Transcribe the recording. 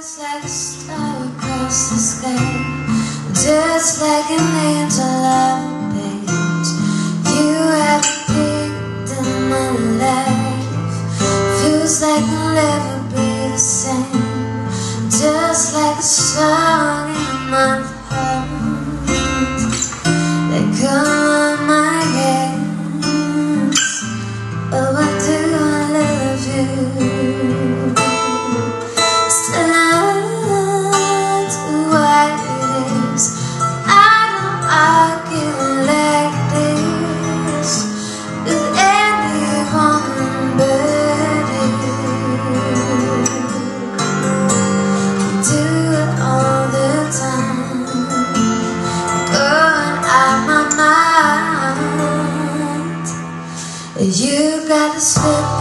Just like a star across the sky. Just like an angel of page You have picked in my life. Feels like I'll never You gotta slip